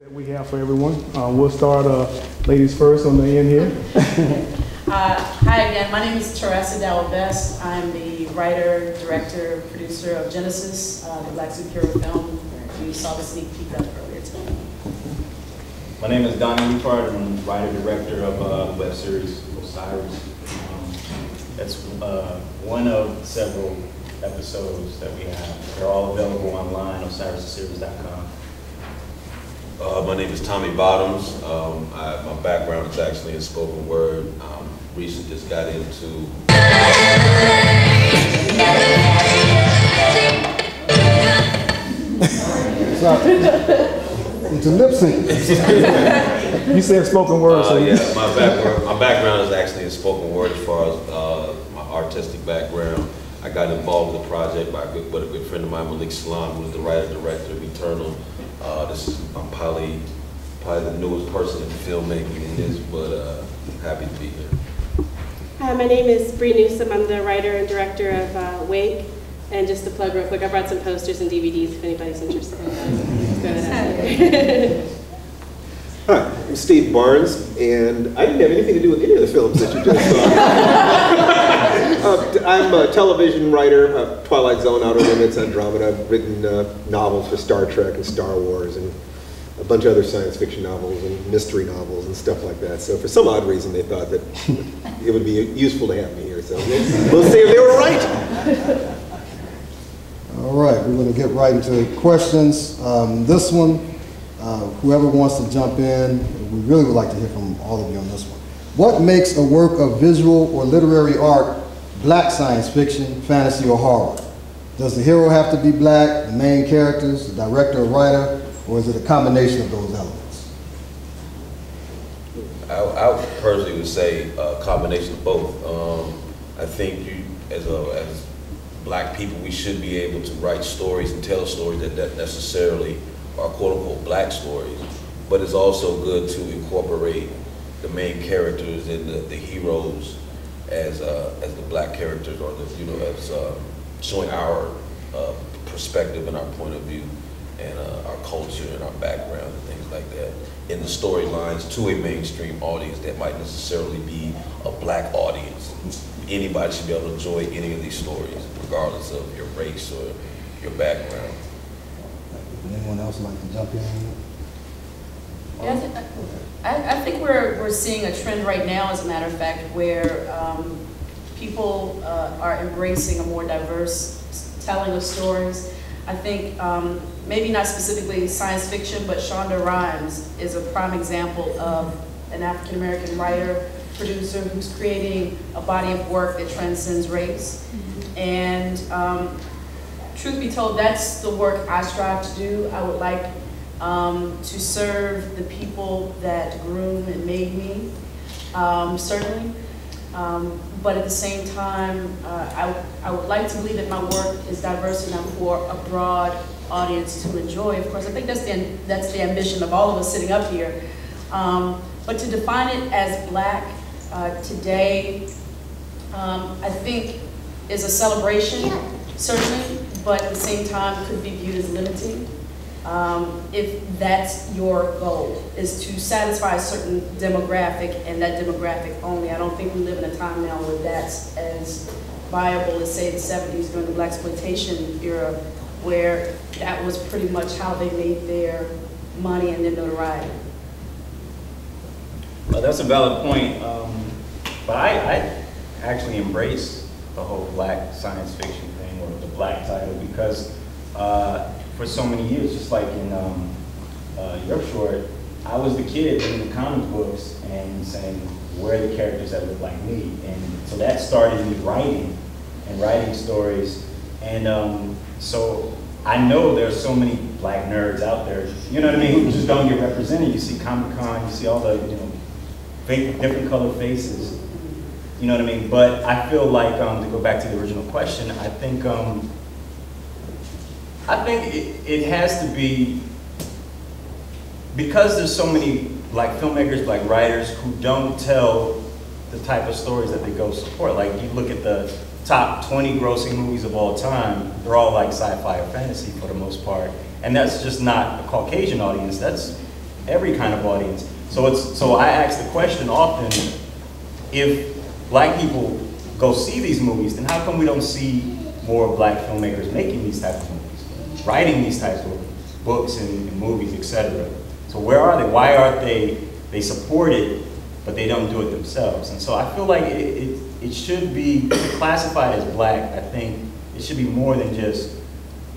that we have for everyone. Uh, We'll start, uh, ladies first on the end here. Uh, Hi again, my name is Teresa Dow Best. I'm the writer, director, producer of Genesis, uh, the Black Superhero film. You saw the sneak peek of earlier today. My name is Donnie Leapheart, I'm writer director of uh, web series Osiris. Um, That's uh, one of several episodes that we have. They're all available online, osirisseries.com. Uh, my name is Tommy Bottoms. Um, I, my background is actually in spoken word. Um, recently just got into into lip sync. You said spoken word, Uh, you- yeah, my background, my background is actually in spoken word as far as uh, my artistic background. I got involved with the project by a good, with a good friend of mine, Malik Salam, who is the writer director of Eternal. Uh, this is I'm probably probably the newest person in filmmaking in this, but uh, happy to be here. Hi, my name is Bree Newsom. I'm the writer and director of uh, Wake. And just to plug real quick, I brought some posters and DVDs if anybody's interested. Let's go ahead. Hi, I'm Steve Barnes, and I didn't have anything to do with any of the films that you just saw. uh, I'm a television writer of Twilight Zone, Outer Limits, Andromeda. I've written uh, novels for Star Trek and Star Wars and a bunch of other science fiction novels and mystery novels and stuff like that. So for some odd reason, they thought that it would be useful to have me here. So we'll, we'll see if they were right. All right, we're going to get right into questions. Um, This one, uh, whoever wants to jump in, we really would like to hear from all of you on this one. What makes a work of visual or literary art black science fiction, fantasy, or horror? Does the hero have to be black, the main characters, the director or writer, or is it a combination of those elements? I, I personally would say a combination of both. Um, I think you, as a, as black people, we should be able to write stories and tell stories that, that necessarily are quote unquote black stories. But it's also good to incorporate the main characters and the, the heroes as, uh, as the black characters or the, you know, as, uh, showing our, uh, perspective and our point of view and, uh, our culture and our background and things like that in the storylines to a mainstream audience that might necessarily be a black audience. Anybody should be able to enjoy any of these stories, regardless of your race or your background. Would anyone else like to jump in? Yeah, I thi- I, I think we're, we're seeing a trend right now, as a matter of fact, where um, people uh, are embracing a more diverse telling of stories. I think, um, maybe not specifically science fiction, but Shonda Rhimes is a prime example of an African-American writer, producer, who's creating a body of work that transcends race. And um, truth be told, that's the work I strive to do. I would like um, to serve the people that groomed and made me, um, certainly. Um, but at the same time, uh, I, I would like to believe that my work is diverse enough for a broad audience to enjoy. Of course, I think that's the, that's the ambition of all of us sitting up here. Um, but to define it as black uh, today, um, I think is a celebration, certainly, but at the same time could be viewed as limiting. Um, if that's your goal, is to satisfy a certain demographic and that demographic only. I don't think we live in a time now where that's as viable as, say, the 70s during the blaxploitation era, where that was pretty much how they made their money and their notoriety. Uh, that's a valid point, um, but I, I actually embrace the whole black science fiction thing or the black title because uh, for so many years, just like in um, uh, your short, I was the kid reading the comic books and saying, where are the characters that look like me? And so that started me writing and writing stories. And um, so I know there's so many black nerds out there, you know what I mean, who just don't get represented. You see Comic Con, you see all the, you know, fa- different colored faces. You know what I mean? But I feel like, um, to go back to the original question, I think um, I think it, it has to be, because there's so many black filmmakers, black writers who don't tell the type of stories that they go support. Like you look at the top 20 grossing movies of all time, they're all like sci-fi or fantasy for the most part. And that's just not a Caucasian audience, that's every kind of audience. So it's, so I ask the question often, if black people go see these movies, then how come we don't see more black filmmakers making these types of movies, writing these types of books and, and movies, etc. So where are they? Why aren't they? They support it, but they don't do it themselves. And so I feel like it, it, it should be classified as black. I think it should be more than just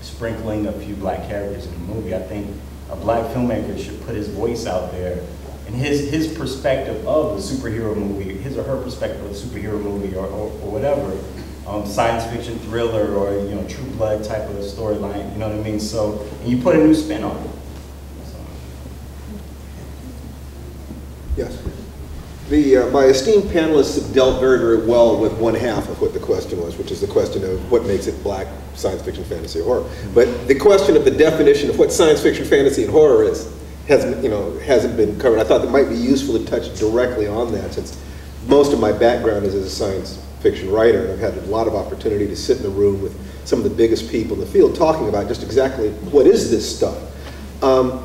sprinkling a few black characters in a movie. I think a black filmmaker should put his voice out there and his, his perspective of the superhero movie, his or her perspective of the superhero movie or, or, or whatever, um, science fiction thriller or, you know, true blood type of storyline, you know what I mean? So, and you put a new spin on it. So. Yes. The, uh, my esteemed panelists have dealt very, very well with one half of what the question was, which is the question of what makes it black science fiction, fantasy, or horror. But the question of the definition of what science fiction, fantasy, and horror is hasn't, you know, hasn't been covered. I thought it might be useful to touch directly on that since most of my background is as a science fiction writer, and I've had a lot of opportunity to sit in a room with some of the biggest people in the field talking about just exactly what is this stuff. Um,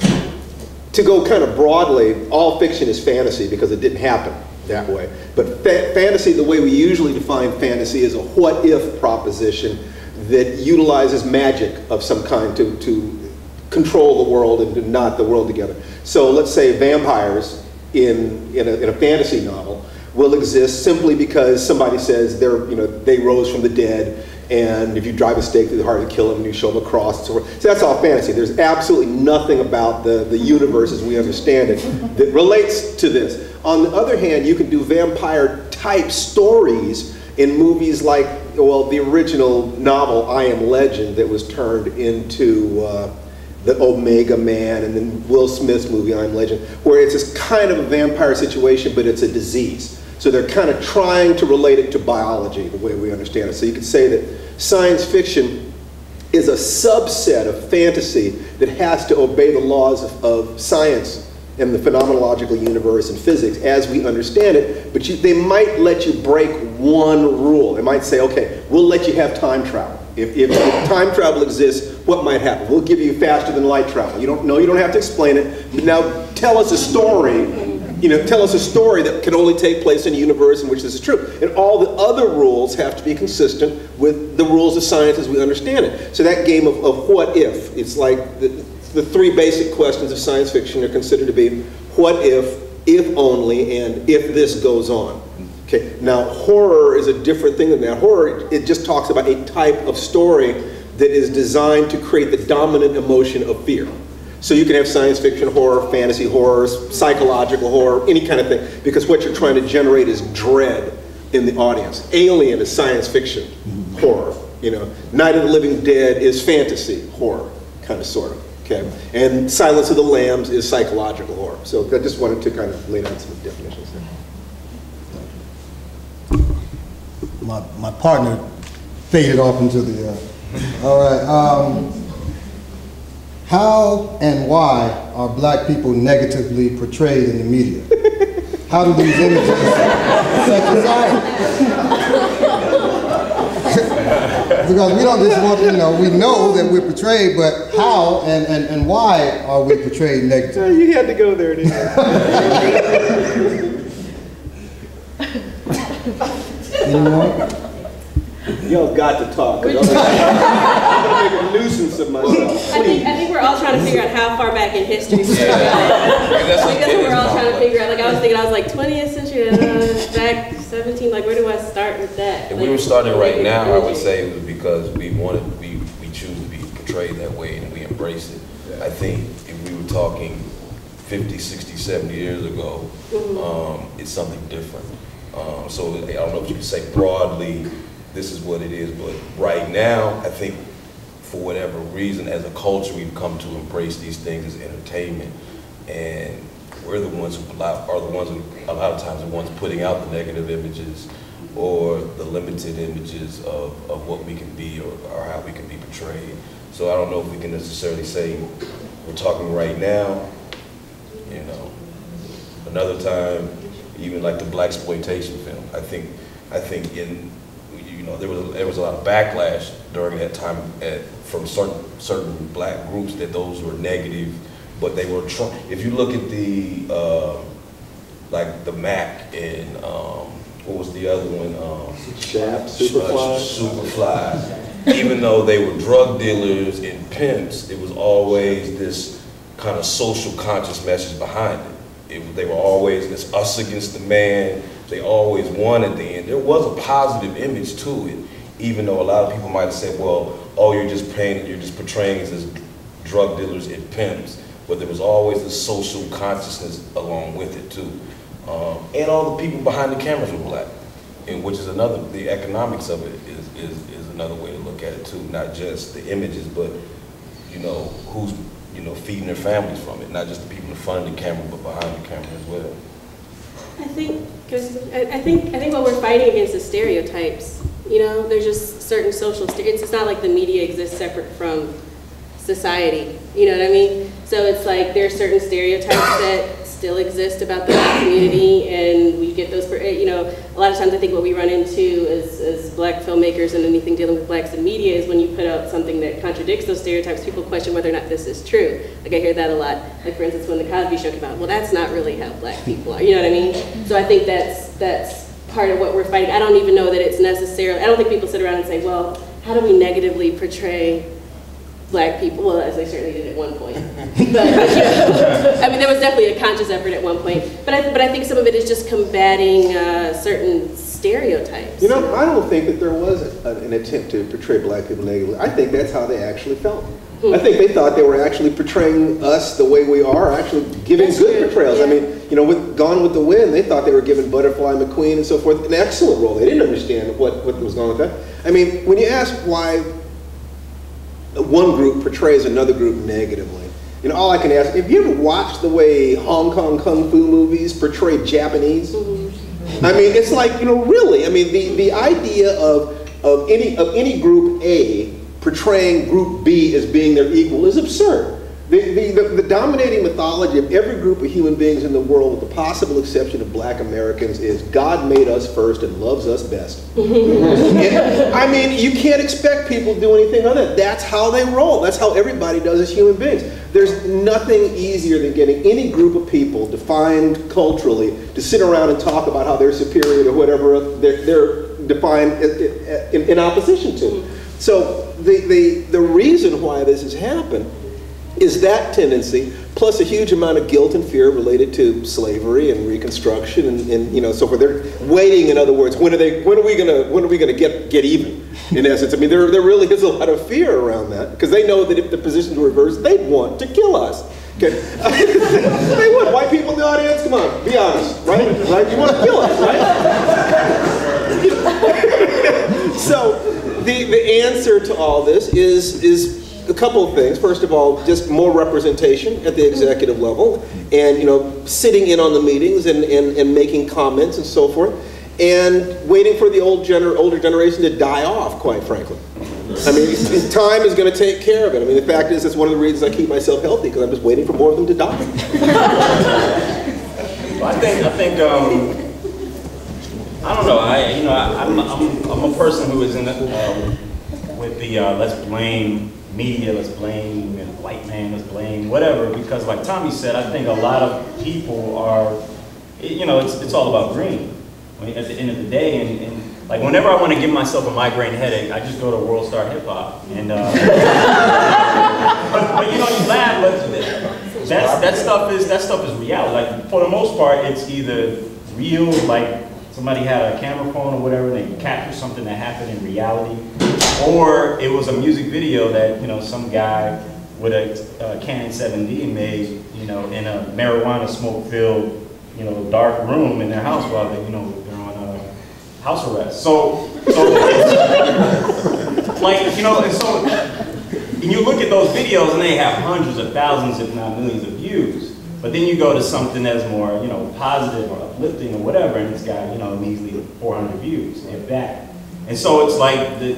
to go kind of broadly, all fiction is fantasy because it didn't happen that way. But fa fantasy, the way we usually define fantasy, is a what if proposition that utilizes magic of some kind to, to control the world and to knot the world together. So let's say vampires in, in, a, in a fantasy novel will exist simply because somebody says they're, you know, they rose from the dead and if you drive a stake through the heart, you kill them, and you show them a cross, so. So that's all fantasy. There's absolutely nothing about the, the universe as we understand it that relates to this. On the other hand, you can do vampire-type stories in movies like, well, the original novel, I Am Legend, that was turned into uh, the Omega Man, and then Will Smith's movie, I Am Legend, where it's this kind of a vampire situation, but it's a disease. So they're kind of trying to relate it to biology, the way we understand it. So you could say that science fiction is a subset of fantasy that has to obey the laws of, of science and the phenomenological universe and physics as we understand it, but you, they might let you break one rule. They might say, okay, we'll let you have time travel. If, if, time travel exists, what might happen? We'll give you faster than light travel. You don't know, you don't have to explain it. But now tell us a story you know, tell us a story that can only take place in a universe in which this is true. And all the other rules have to be consistent with the rules of science as we understand it. So that game of, of what if, it's like the, the three basic questions of science fiction are considered to be what if, if only, and if this goes on. Okay, now horror is a different thing than that. Horror, it just talks about a type of story that is designed to create the dominant emotion of fear. So you can have science fiction horror, fantasy horror, psychological horror, any kind of thing, because what you're trying to generate is dread in the audience. Alien is science fiction horror. You know, Night of the Living Dead is fantasy horror, kind of, sort of. Okay, and Silence of the Lambs is psychological horror. So I just wanted to kind of lay down some definitions there. My, my partner faded off into the, uh, all right. Um, how and why are black people negatively portrayed in the media? How do these images affect society? because we don't just want, you know, we know that we're portrayed, but how and, and, and why are we portrayed negatively? You had to go there, didn't you? Anyone? Y'all got to talk. I'm gonna make a nuisance of myself. I think, I think we're all trying to figure out how far back in history we should go. That's what we're all trying to figure out. Like, I was thinking, I was like, 20th century, uh, back 17, like, where do I start with that? If we were starting right now, I would say it was because we wanted, we, we choose to be portrayed that way and we embrace it. I think if we were talking 50, 60, 70 years ago, um, it's something different. Um, so I don't know if you can say broadly, this is what it is, but right now, I think for whatever reason, as a culture, we've come to embrace these things as entertainment. And we're the ones who are the ones who, a lot of times, the ones putting out the negative images or the limited images of, of what we can be or, or how we can be portrayed. So I don't know if we can necessarily say we're talking right now, you know. Another time, even like the blaxploitation film, I think, I think in, you know, there was, there was a lot of backlash during that time at, from certain, certain black groups that those were negative, but they were trying, if you look at the, uh, like the Mack and, um, what was the other one? Um, Shaft, Superfly. Superfly. Even though they were drug dealers and pimps, it was always this kind of social conscious message behind it. It they were always this us against the man. They always won at the end. There was a positive image to it, even though a lot of people might have said, well, oh, you're just paying, you're just portraying as drug dealers and pimps. But there was always this social consciousness along with it too. Um, and all the people behind the cameras were black, and which is another, the economics of it is, is, is another way to look at it too, not just the images, but, you know, who's, you know, feeding their families from it, not just the people in front of the camera, but behind the camera as well. I think, I think, I think what we're fighting against is stereotypes. You know, there's just certain social, ste- it's, not like the media exists separate from society. You know what I mean? So it's like there's certain stereotypes that still exist about the black community, and we get those. per- eh, You know, a lot of times I think what we run into as, as black filmmakers and anything dealing with blacks in media is when you put out something that contradicts those stereotypes, people question whether or not this is true. Like I hear that a lot. Like for instance, when the Cosby Show came out, well, that's not really how black people are. You know what I mean? So I think that's that's part of what we're fighting. I don't even know that it's necessarily. I don't think people sit around and say, well, how do we negatively portray black people, well, as they certainly did at one point. But, I mean, there was definitely a conscious effort at one point. But I, but I think some of it is just combating uh, certain stereotypes. You know, I don't think that there was a- an attempt to portray black people negatively. I think that's how they actually felt. I think they thought they were actually portraying us the way we are, actually giving That's good true, portrayals. I mean, you know, with Gone with the Wind, they thought they were giving Butterfly McQueen and so forth an excellent role. They didn't understand what, what was going on with that. I mean, when you ask why one group portrays another group negatively, you know, all I can ask, have you ever watched the way Hong Kong kung fu movies portray Japanese? I mean, it's like, you know, really, I mean, the, the idea of, of, any, of any group A portraying group B as being their equal is absurd. The, the, the, the dominating mythology of every group of human beings in the world, with the possible exception of black Americans, is God made us first and loves us best. And, I mean, you can't expect people to do anything other than. That's how they roll. That's how everybody does as human beings. There's nothing easier than getting any group of people defined culturally to sit around and talk about how they're superior to whatever they're, they're defined in, in, in opposition to. So the, the, the reason why this has happened is that tendency, plus a huge amount of guilt and fear related to slavery and Reconstruction and, and you know so forth. They're waiting, in other words, when are they? When are we gonna? When are we gonna get get even? In essence, I mean, there there really is a lot of fear around that because they know that if the positions were reversed, they'd want to kill us. Okay, they would. White people in the audience, come on, be honest, right? Right? You want to kill us, right? so the, the answer to all this is, is a couple of things. First of all, just more representation at the executive level and, you know, sitting in on the meetings and, and, and making comments and so forth. And waiting for the old gener- older generation to die off, quite frankly. I mean, time is going to take care of it. I mean, the fact is, that's one of the reasons I keep myself healthy, because I'm just waiting for more of them to die. Well, I think, I think, um, I don't know, I, you know, I- I'm, I'm, I'm a person who is in, the, um, with the, uh, let's blame media, let's blame the white man, let's blame whatever, because like Tommy said, I think a lot of people are, you know, it's, it's all about green. I mean, at the end of the day, and, and like whenever I want to give myself a migraine headache, I just go to World Star Hip Hop, and, uh, but, but you know, you laugh, but that's, that stuff is, that stuff is reality. Like, for the most part, it's either real, like somebody had a camera phone or whatever, they captured something that happened in reality, or it was a music video that, you know, some guy with a uh, Canon 7D made, you know, in a marijuana smoke-filled, you know, dark room in their house while they, you know, they're on uh, house arrest. So, so like, you know, and so, and you look at those videos and they have hundreds of thousands, if not millions of views. But then you go to something that's more, you know, positive or uplifting or whatever, and it's got, you know, measly 400 views, if that. And so it's like, the,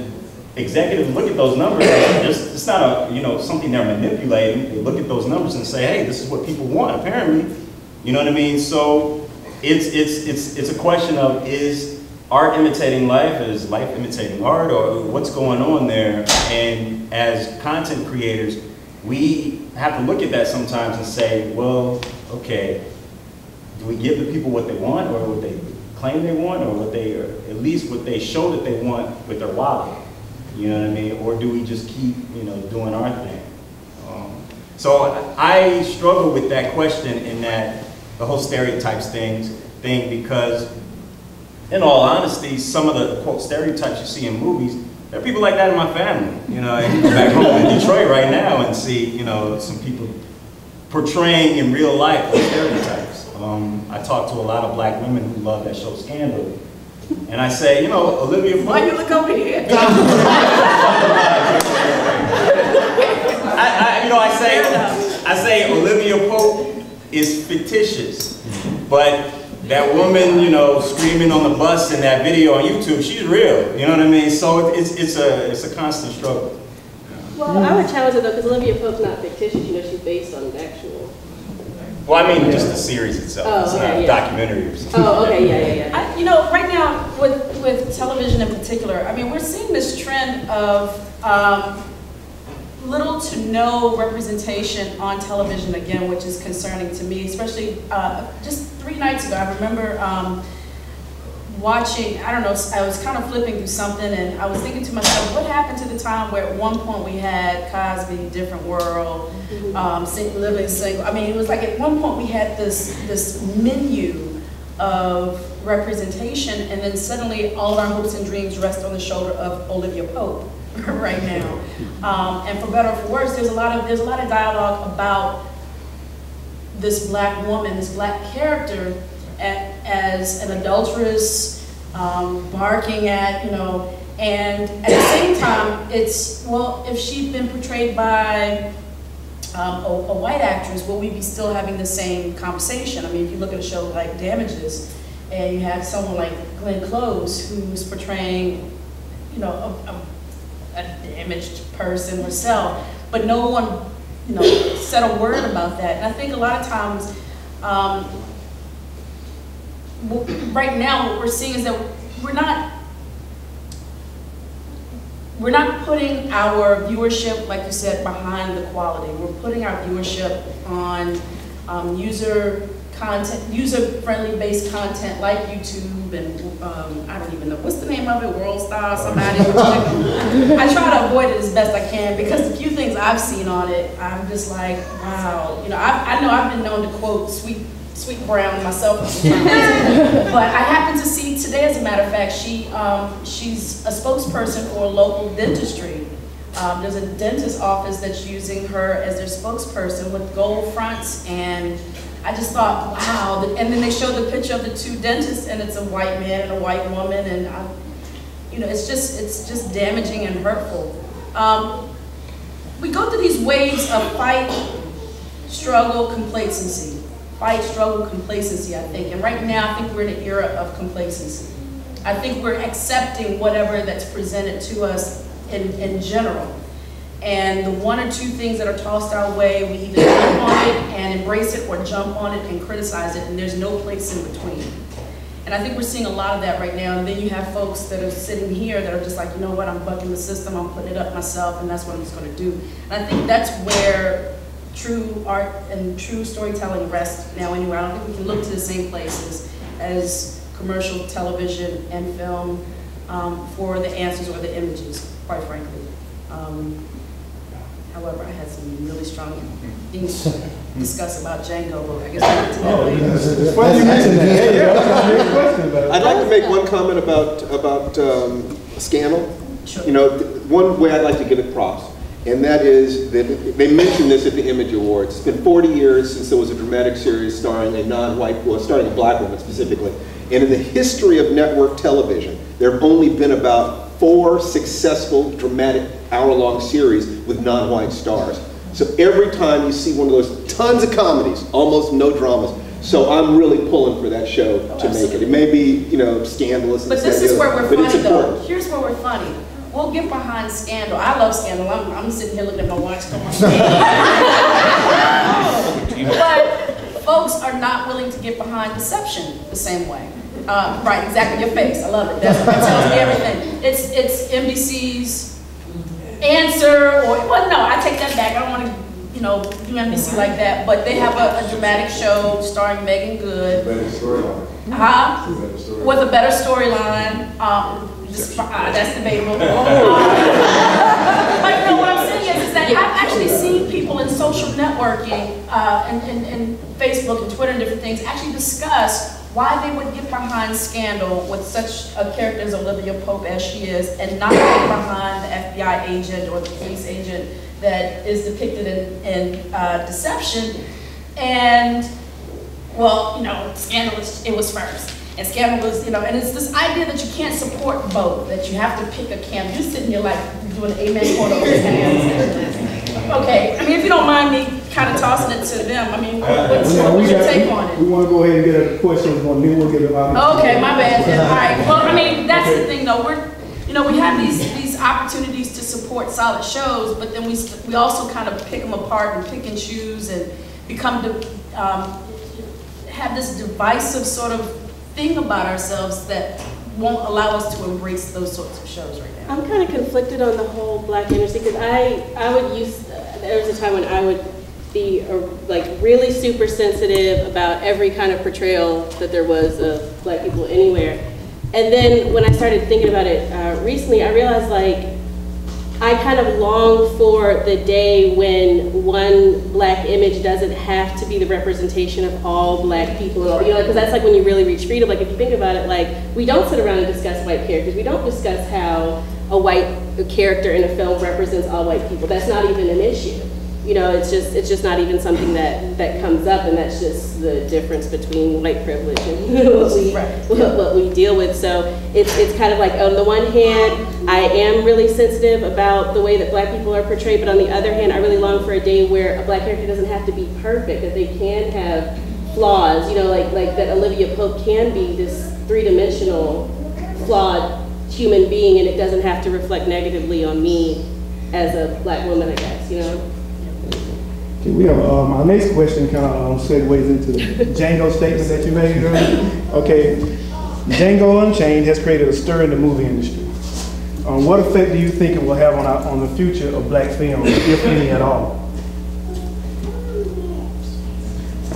executives look at those numbers, just, it's not a, you know, something they're manipulating. They look at those numbers and say, hey, this is what people want, apparently. You know what I mean? So it's, it's, it's, it's a question of is art imitating life, is life imitating art, or what's going on there? And as content creators, we have to look at that sometimes and say, well, okay, do we give the people what they want or what they claim they want or what they, or at least what they show that they want with their wallet? You know what I mean? Or do we just keep, you know, doing our thing? Um, So I struggle with that question in that, the whole stereotypes things, thing, because in all honesty, some of the quote stereotypes you see in movies, there are people like that in my family. You know, I go back home in Detroit right now and see, you know, some people portraying in real life stereotypes. Um, I talk to a lot of black women who love that show Scandal. And I say, you know, Olivia Pope. Why you look over here? I, I, you know, I say, I say Olivia Pope is fictitious, but that woman, you know, screaming on the bus in that video on YouTube, she's real. You know what I mean? So it's, it's a, it's a constant struggle. Well, I would challenge it though, because Olivia Pope's not fictitious, you know, she's based on actual. Well, I mean, just the series itself. Oh, It's okay, not a yeah. documentary or something. Oh, okay, yeah, yeah, yeah. I, you know, right now with, with television in particular, I mean, we're seeing this trend of um, little to no representation on television again, which is concerning to me, especially uh, just three nights ago. I remember um, watching, I don't know, I was kind of flipping through something and I was thinking to myself, what happened to the time where at one point we had Cosby, Different World, um, Sing- Living Single? I mean, it was like at one point we had this, this menu of representation and then suddenly all our hopes and dreams rest on the shoulder of Olivia Pope right now. Um, and for better or for worse, there's a lot of, there's a lot of dialogue about this black woman, this black character, as an adulteress, um, barking at, you know, and at the same time, it's, well, if she'd been portrayed by um, a, a white actress, will we be still having the same conversation? I mean, if you look at a show like Damages, and you have someone like Glenn Close, who's portraying, you know, a, a, a damaged person herself, but no one, you know, said a word about that. And I think a lot of times, um, right now, what we're seeing is that we're not we're not putting our viewership, like you said, behind the quality. We're putting our viewership on um, user content, user-friendly based content like YouTube and um, I don't even know what's the name of it, World Star, somebody. I try to avoid it as best I can because the few things I've seen on it, I'm just like, wow. You know, I, I know I've been known to quote Sweet Sweet Brown myself. but I happened to see today, as a matter of fact, she um, she's a spokesperson for a local dentistry. Um, there's a dentist office that's using her as their spokesperson with gold fronts, and I just thought, wow. And then they showed the picture of the two dentists, and it's a white man and a white woman, and I, you know, it's just it's just damaging and hurtful. Um, we go through these waves of fight, struggle, complacency. Fight, struggle, complacency, I think. And right now, I think we're in an era of complacency. I think we're accepting whatever that's presented to us in, in general. And the one or two things that are tossed our way, we either jump on it and embrace it or jump on it and criticize it, and there's no place in between. And I think we're seeing a lot of that right now. And then you have folks that are sitting here that are just like, you know what, I'm bucking the system, I'm putting it up myself, and that's what I'm just gonna do. And I think that's where true art and true storytelling rest now anywhere. I don't think we can look to the same places as commercial television and film um, for the answers or the images, quite frankly. Um, However, I had some really strong things to discuss about Django, but I guess we'll get to that later. It's funny you mentioned that. I was trying to make a question about it. I'd like to make one comment about, about um, Scandal. Sure. You know, th- one way I'd like to give it props, and that is that they mentioned this at the Image Awards. It's been 40 years since there was a dramatic series starring a non-white, well, starring a black woman specifically. And in the history of network television, there have only been about four successful dramatic hour-long series with non-white stars. So every time you see one of those, tons of comedies, almost no dramas. So I'm really pulling for that show oh, to make it. It may be, you know, scandalous and But this, is where we're funny though. Here's where we're funny. We'll get behind Scandal. I love Scandal. I'm, I'm sitting here looking at my watch, come on. But folks are not willing to get behind deception the same way. Uh, right, exactly, your face, I love it. That's, that tells me everything. It's, it's NBC's answer, or, well, no, I take that back. I don't want to, you know, do NBC like that, but they have a, a dramatic show starring Meagan Good. Better storyline. Huh? With a better storyline, um, just, uh, that's debatable. Um, But you know, what I'm saying is, is that I've actually seen people in social networking, uh, and, and, and Facebook and Twitter and different things, actually discuss why they would get behind Scandal with such a character as Olivia Pope as she is, and not get behind the FBI agent or the police agent that is depicted in, in, uh, Deception. And well, you know, Scandal was, it was first. And Scandal was, you know, and it's this idea that you can't support both, that you have to pick a camp. You're sitting here like doing an amen quote over. Okay, I mean, if you don't mind me kind of tossing it to them, I mean, what's, Yeah, we what's your got- take on it? We want to go ahead and get a question from then we'll get it out. Okay, my bad, then, all right. Well, I mean, that's the thing, though, we're, you know, we have these, these opportunities to support solid shows, but then we, we also kind of pick them apart and pick and choose and become, um, have this divisive sort of thing about ourselves that won't allow us to embrace those sorts of shows right now. I'm kind of conflicted on the whole black industry because I, I would use, there was a time when I would be uh, like really super sensitive about every kind of portrayal that there was of black people anywhere. And then when I started thinking about it uh, recently, I realized like I kind of long for the day when one black image doesn't have to be the representation of all black people. You know, because that's like when you really reach freedom. Like if you think about it, like we don't sit around and discuss white characters. We don't discuss how a white character in a film represents all white people. That's not even an issue. You know, it's just it's just not even something that that comes up, and that's just the difference between white privilege and what we Right. what, what we deal with. So it's, it's kind of like, on the one hand, I am really sensitive about the way that black people are portrayed, but on the other hand, I really long for a day where a black character doesn't have to be perfect, that they can have flaws, you know, like, like that Olivia Pope can be this three-dimensional, flawed human being, and it doesn't have to reflect negatively on me as a black woman, I guess, you know? Okay, we have, um, next question kind of um, segues into the Django statement that you made earlier. Okay, Django Unchained has created a stir in the movie industry. Um, what effect do you think it will have on our, on the future of black film, if any at all?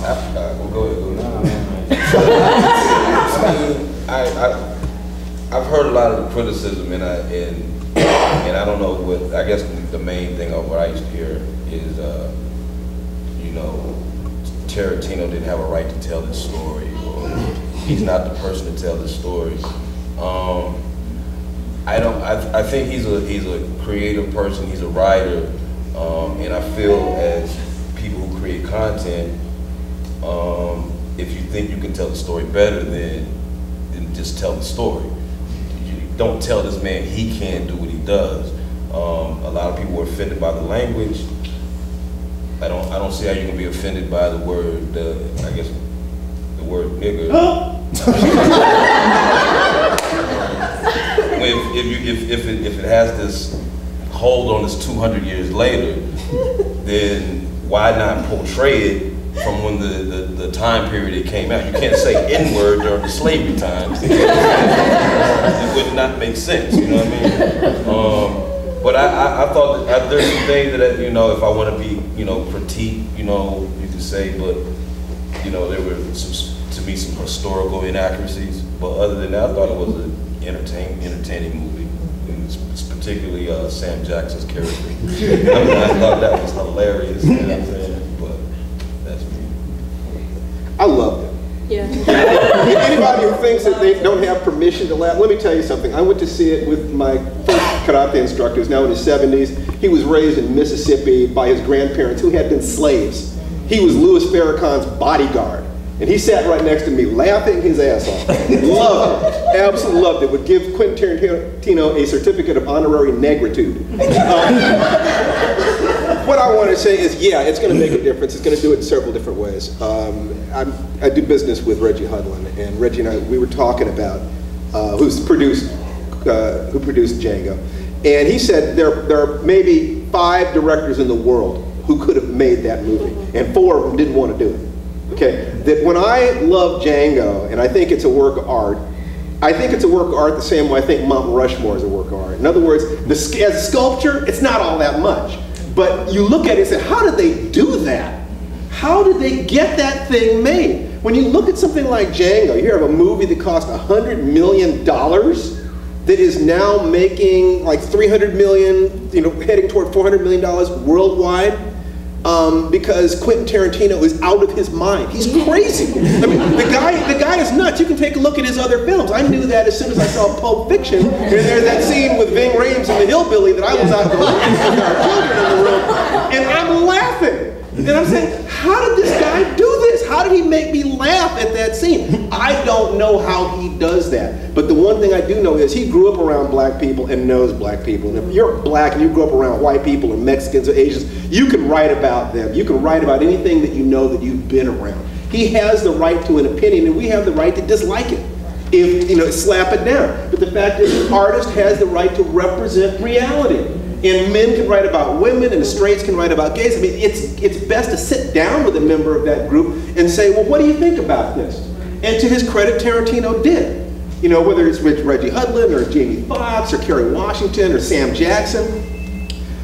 I, uh, go ahead, I've heard a lot of criticism, and I, and, and I don't know what, I guess the main thing of what I used to hear is, uh, know, Tarantino didn't have a right to tell this story, or he's not the person to tell this story. Um, I don't, I, I think he's a, he's a creative person, he's a writer, um, and I feel as people who create content, um, if you think you can tell the story better, then, then just tell the story. You don't tell this man he can't do what he does. Um, a lot of people were offended by the language. I don't, I don't see how you can be offended by the word, uh, I guess, the word nigger. if, if, you, if, if, it, if it has this hold on us 200 years later, then why not portray it from when the, the, the time period it came out? You can't say N-word during the slavery times. it would not make sense, you know what I mean? Um, but I, I, I thought that, there's some things that, you know, if I want to be, you know, critique, you know, you could say, but, you know, there were some, to me, some historical inaccuracies. But other than that, I thought it was an entertaining, entertaining movie. And it's, particularly uh, Sam Jackson's character. I, mean, I thought that was hilarious. You know? But that's me. I loved it. Yeah. Anybody who thinks that they don't have permission to laugh, let me tell you something. I went to see it with my first karate instructor, who's now in his 70s. He was raised in Mississippi by his grandparents who had been slaves. He was Louis Farrakhan's bodyguard. And he sat right next to me, laughing his ass off. loved it. Absolutely loved it. Would give Quentin Tarantino a certificate of honorary negritude. Um, what I want to say is, yeah, it's going to make a difference. It's going to do it in several different ways. Um, I do business with Reggie Hudlin, and Reggie and I, we were talking about uh, who's produced, uh, who produced Django, And he said there, there are maybe five directors in the world who could have made that movie, and four of them didn't want to do it. Okay, that when I love Django, and I think it's a work of art, I think it's a work of art the same way I think Mount Rushmore is a work of art. In other words, the, as a sculpture, it's not all that much. But you look at it and say, how did they do that? How did they get that thing made? When you look at something like Django, you have a movie that cost $100 million that is now making like 300 million, you know, heading toward 400 million dollars worldwide um, because Quentin Tarantino is out of his mind. He's crazy. I mean, the guy, the guy is nuts. You can take a look at his other films. I knew that as soon as I saw Pulp Fiction. And there's that scene with Ving Rhames and the hillbilly that I was out there with our children in the room, and I'm laughing. And I'm saying, how did this guy do this? How did he make me laugh at that scene? I don't know how he does that. But the one thing I do know is he grew up around black people and knows black people. And if you're black and you grew up around white people or Mexicans or Asians, you can write about them. You can write about anything that you know that you've been around. He has the right to an opinion, and we have the right to dislike it. If, you know, slap it down. But the fact is, an artist has the right to represent reality. And men can write about women, and straights can write about gays. I mean, it's, it's best to sit down with a member of that group and say, well, what do you think about this? And to his credit, Tarantino did. You know, whether it's with Reggie Hudlin or Jamie Foxx or Kerry Washington or Sam Jackson,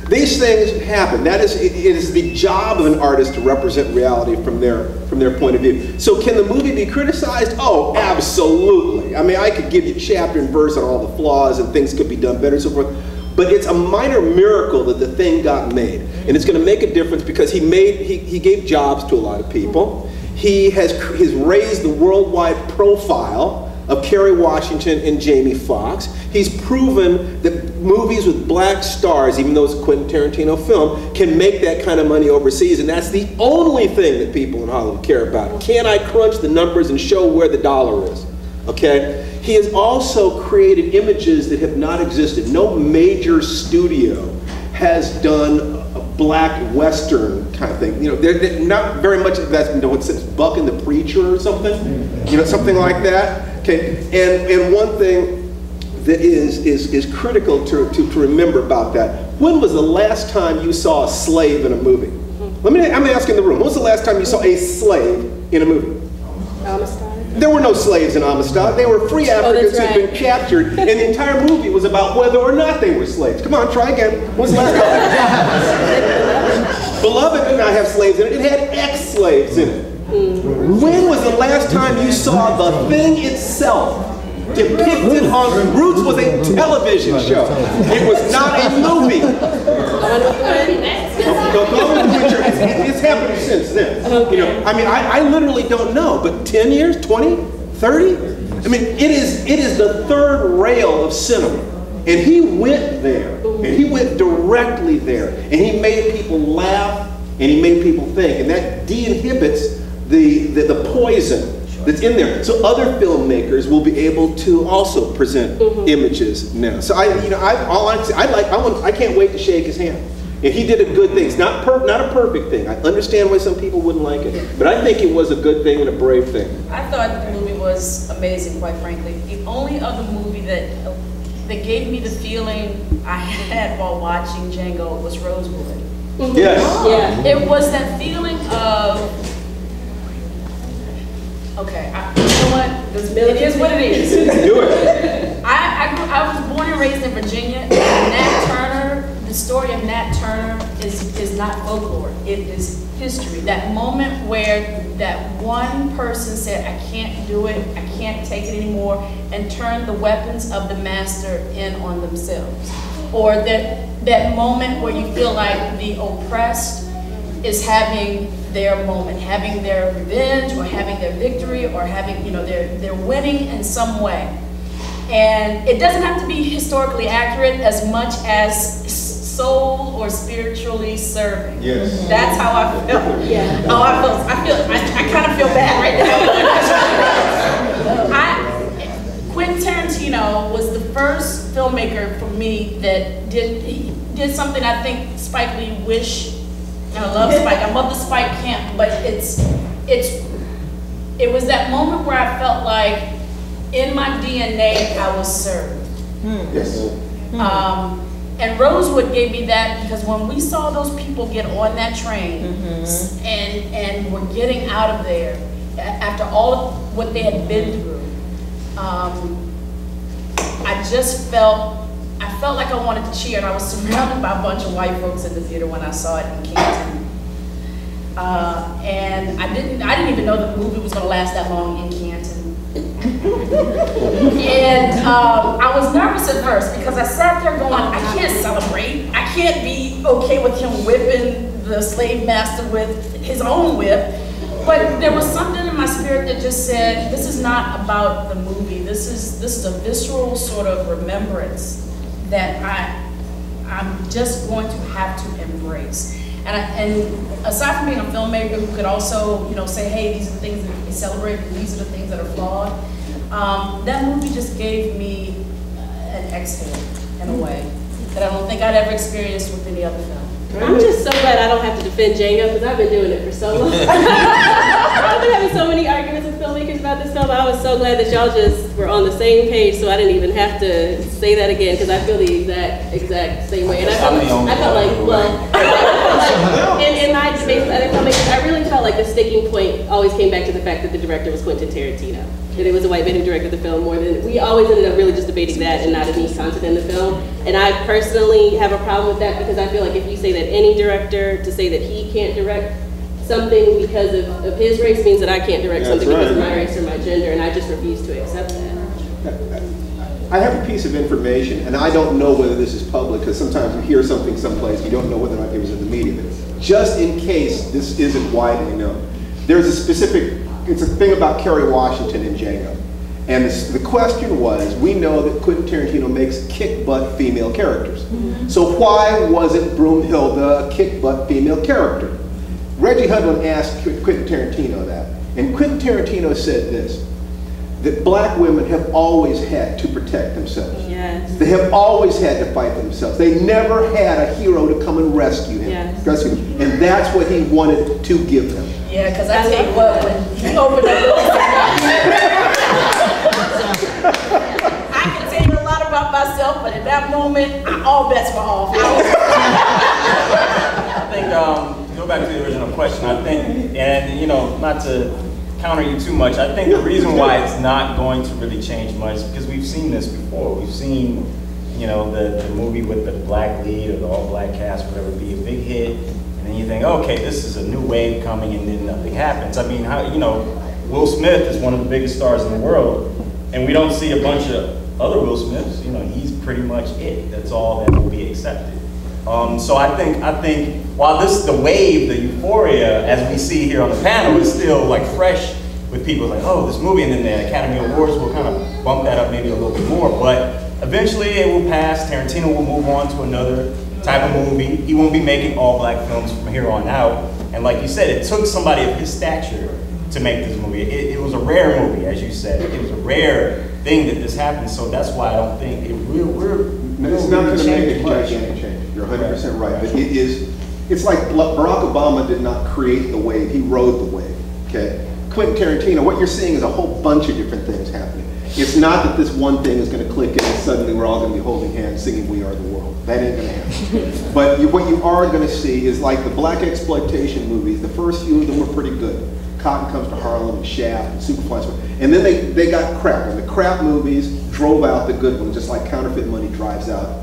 these things happen. That is, it is the job of an artist to represent reality from their, from their point of view. So can the movie be criticized? Oh, absolutely. I mean, I could give you chapter and verse on all the flaws and things could be done better and so forth. But it's a minor miracle that the thing got made. And it's going to make a difference because he made, he, he gave jobs to a lot of people. He has he's raised the worldwide profile of Kerry Washington and Jamie Foxx. He's proven that movies with black stars, even though it's a Quentin Tarantino film, can make that kind of money overseas, and that's the only thing that people in Hollywood care about. Can I crunch the numbers and show where the dollar is? Okay? He has also created images that have not existed. No major studio has done a black western kind of thing. You know, they're, they're not very much of that's been done since Buck and the Preacher or something. You know, something like that. Okay, and and one thing that is is is critical to, to, to remember about that. When was the last time you saw a slave in a movie? Let me I'm asking the room. When was the last time you saw a slave in a movie? Amistad? There were no slaves in Amistad. They were free Africans that's who'd been captured, and the entire movie was about whether or not they were slaves. Come on, try again. The last time? Beloved did not have slaves in it. It had ex-slaves in it. When was the last time you saw the thing itself depicted on Roots was a television show. It was not a movie. Go-. It's, happened since then. You know, I mean, I, I literally don't know, but 10 years, 20, 30? I mean, it is, it is the third rail of cinema. And he went there, and he went directly there, and he made people laugh, and he made people think, and that de-inhibits the, the, the poison that's in there. So other filmmakers will be able to also present mm-hmm. images now. So I, you know, I, all I, I like, I want, I can't wait to shake his hand. And he did a good thing. It's not per, not a perfect thing. I understand why some people wouldn't like it, but I think it was a good thing and a brave thing. I thought the movie was amazing, quite frankly. The only other movie that, that gave me the feeling I had while watching Django was Rosewood. Yes. Yeah. It was that feeling of, okay, I, you know what, This- it is what it is. Do it. I, I, grew, I was born and raised in Virginia. and Nat Turner, the story of Nat Turner is, is not folklore. It is history. That moment where that one person said, I can't do it, I can't take it anymore, and turned the weapons of the master in on themselves. Or that, that moment where you feel like the oppressed is having their moment, having their revenge, or having their victory, or having, you know, they're, they're winning in some way. And it doesn't have to be historically accurate as much as soul or spiritually serving. Yes. That's how I feel. Yeah. Oh, I feel, I feel, I, I kind of feel bad right now. I, Quentin Tarantino was the first filmmaker for me that did, he did something I think Spike Lee wish, and I love Spike, I love the Spike camp, but it's, it's, it was that moment where I felt like in my DNA I was served. Yes. Um, and Rosewood gave me that because when we saw those people get on that train s- and, and were getting out of there after all of what they had been through, um, I just felt, I felt like I wanted to cheer, and I was surrounded by a bunch of white folks in the theater when I saw it in Canton. Uh, and I didn't, I didn't even know the movie was gonna last that long in Canton. And um, I was nervous at first because I sat there going, I can't celebrate. I can't be okay with him whipping the slave master with his own whip. But there was something in my spirit that just said, this is not about the movie. This is this is a visceral sort of remembrance that I I'm just going to have to embrace. And, I, and aside from being a filmmaker who could also, you know, say, hey, these are the things that we celebrate, and these are the things that are flawed, um, that movie just gave me uh, an exhale in a way that I don't think I'd ever experienced with any other film. I'm just so glad I don't have to defend Django because I've been doing it for so long. I've been having so many arguments with filmmakers about this film. I was so glad that y'all just were on the same page, so I didn't even have to say that again because I feel the exact exact same way. And I felt, I'm the only I felt like, one. in, in my debates with other filmmakers, I really felt like the sticking point always came back to the fact that the director was Quentin Tarantino. That it was a white man who directed the film more than, we always ended up really just debating that and not any content in the film. And I personally have a problem with that because I feel like if you say that any director, to say that he can't direct something because of, of his race means that I can't direct That's something because of my race or my gender, and I just refuse to accept that. I have a piece of information, and I don't know whether this is public, because sometimes you hear something someplace, you don't know whether or not it was in the media, but just in case this isn't widely known, there's a specific, it's a thing about Kerry Washington in Django. And the question was, we know that Quentin Tarantino makes kick-butt female characters. Mm-hmm. So why wasn't Broomhilda a kick-butt female character? Reggie Hudlin asked Quentin Tarantino that, and Quentin Tarantino said this, that black women have always had to protect themselves. Yes. They have always had to fight themselves. They never had a hero to come and rescue him. Yes. Rescue him. And that's what he wanted to give them. Yeah, because I tell you what, when he opened up I can tell you a lot about myself, but at that moment, I- all bets were off. I I think, um, go back to the original question, I think, and, you know, not to counter you too much, I think the reason why it's not going to really change much, because we've seen this before, we've seen, you know, the, the movie with the black lead or the all-black cast, whatever, be a big hit, and then you think, okay, this is a new wave coming, and then nothing happens. I mean, how, you know, Will Smith is one of the biggest stars in the world, and we don't see a bunch of other Will Smiths, you know, he's pretty much it, that's all that will be accepted. Um, so I think I think while this the wave, the euphoria, as we see here on the panel, is still like fresh with people like, oh, this movie, and then the Academy Awards will kind of bump that up maybe a little bit more. But eventually it will pass. Tarantino will move on to another type of movie. He won't be making all black films from here on out. And like you said, it took somebody of his stature to make this movie. It, it was a rare movie, as you said. It was a rare thing that this happened. So that's why I don't think it. We're, we're It's not going to make a gigantic change. You're 100% right. But it is, it's like Barack Obama did not create the wave, he rode the wave, okay? Quentin Tarantino, what you're seeing is a whole bunch of different things happening. It's not that this one thing is going to click and suddenly we're all going to be holding hands singing We Are the World. That ain't going to happen. But you, what you are going to see is like the blaxploitation movies, the first few of them were pretty good. Cotton Comes to Harlem and Shaft and Superfly. And then they, they got crap, and the crap movies drove out the good ones, just like counterfeit money drives out,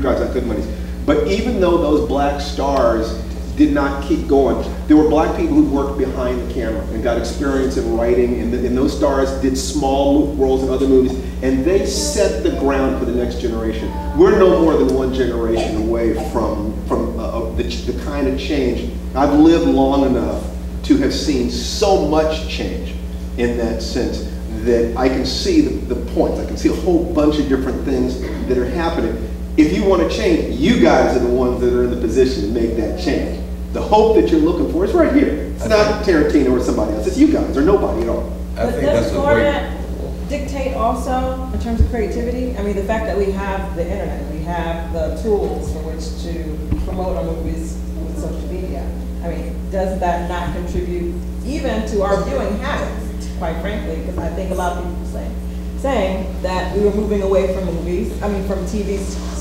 drives out good movies. But even though those black stars did not keep going, there were black people who worked behind the camera and got experience in writing, and, the, and those stars did small roles in other movies, and they set the ground for the next generation. We're no more than one generation away from, from uh, the, the kind of change. I've lived long enough to have seen so much change in that sense that I can see the, the points. I can see a whole bunch of different things that are happening. If you want to change, you guys are the ones that are in the position to make that change. The hope that you're looking for is right here. It's not Tarantino or somebody else. It's you guys or nobody at all. I But think that's does a great. dictate also in terms of creativity? I mean, the fact that we have the internet, we have the tools for which to promote our movies with social media. I mean, does that not contribute even to our viewing habits, quite frankly? Because I think a lot of people say, saying that we were moving away from movies, I mean, from TV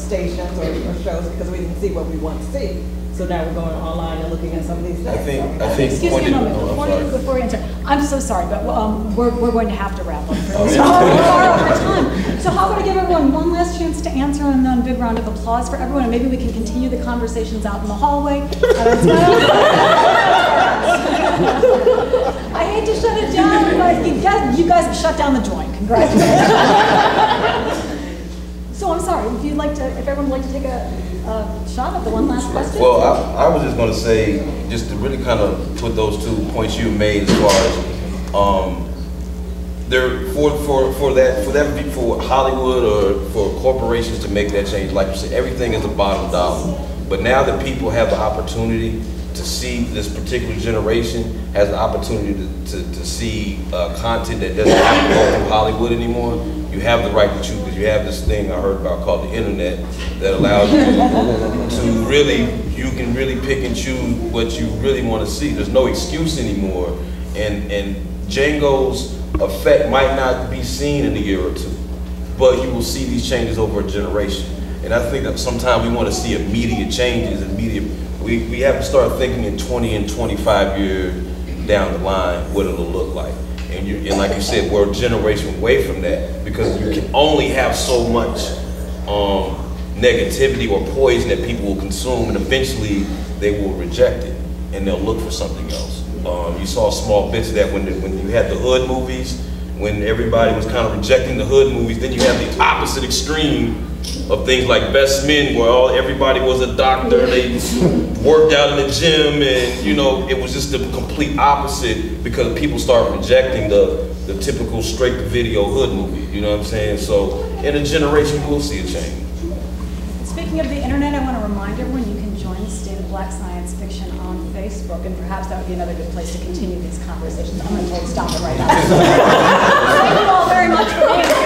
stations or, or shows because we didn't see what we want to see. So now we're going online and looking at some of these things. I think, I think. Excuse me a moment, oh, before you, sorry. before you answer, I'm so sorry, but um, we're, we're going to have to wrap up. Oh, So yeah. we're over time. So how about I give everyone one last chance to answer and then a big round of applause for everyone, and maybe we can continue the conversations out in the hallway. I hate to shut it down, but you guys, you guys shut down the joint, congratulations. So I'm sorry, if you'd like to, if everyone would like to take a, a shot at the one last question? Well, I, I was just gonna say, just to really kind of put those two points you made as far as, um, there, for, for, for that, for that, for Hollywood or for corporations to make that change, like you said, everything is a bottom dollar. But now that people have the opportunity to see, this particular generation has an opportunity to, to, to see, uh, content that doesn't have to go through Hollywood anymore, you have the right to choose, because you have this thing I heard about called the internet that allows you to really, you can really pick and choose what you really want to see. There's no excuse anymore. And, and Django's effect might not be seen in a year or two, but you will see these changes over a generation. And I think that sometimes we want to see immediate changes, immediate, we, we have to start thinking in 20 and 25 years down the line what it'll look like. And you, and like you said, we're a generation away from that because you can only have so much um, negativity or poison that people will consume, and eventually they will reject it and they'll look for something else. Um, you saw small bits of that when the, when you had the hood movies, when everybody was kind of rejecting the hood movies. Then you have the opposite extreme of things like Best Men, where all everybody was a doctor, they worked out in the gym, and you know it was just the complete opposite because people started rejecting the the typical straight video hood movie. You know what I'm saying? So in a generation, we'll see a change. Speaking of the internet, I want to remind everyone State of Black Science Fiction on Facebook, and perhaps that would be another good place to continue these conversations. I'm going to stop it right now. Thank you all very much for being